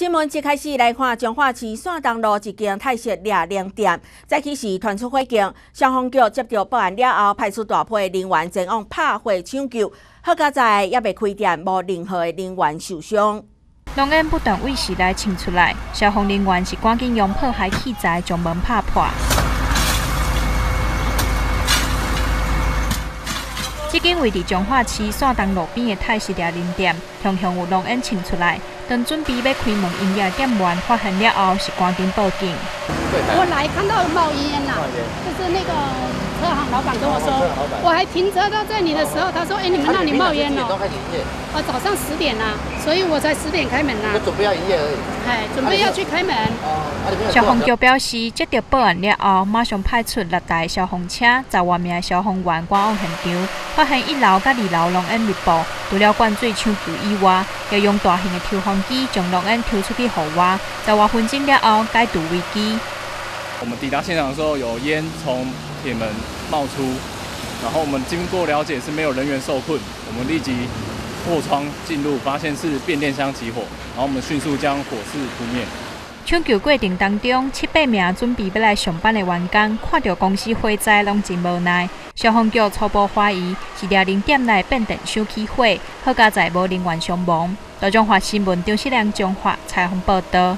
新闻一开始来看，彰化市山东路一间泰式料理店，早起时传出火警，消防局接到报案了后，派出大批人员前往拍火抢救。好佳在也未开店，无任何的人员受伤。浓烟不断为时来清出来，消防人员是赶紧用破坏器材将门拍破。这间位伫彰化市山东路边的泰式料理店，常常有浓烟冲出来。等准备要开门营业的，店员发现了后，是赶紧报警。我来看到冒烟了，就是那个。车行老板跟我说，我还停车到这里的时候，他说：“哎，你们那里冒烟了。”哦，早上十点啦，所以我才十点开门啦。准备要营业而已。哎，准备要去开门。消防局表示，接到报案了后，马上派出六台消防车，在外面消防员赶往现场，发现一楼甲二楼浓烟密布，除了灌水抢救以外，要用大型的抽风机将浓烟抽出去户外。在外分钟了后，解除危机。我们抵达现场的时候，有烟从铁门冒出，然后我们经过了解是没有人员受困，我们立即破窗进入，发现是变电箱起火，然后我们迅速将火势扑灭。抢救过程当中，七八名准备要来上班的员工看到公司火灾，拢真无奈。消防局初步怀疑是料零店内变电箱起火，好在无人员伤亡。大中华新闻张世良中华采访报道。